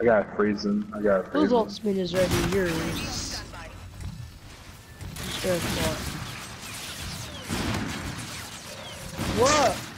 I got freezing. I got freezing. Whose freezing. ultimate is ready? Yours. Just go for it. What?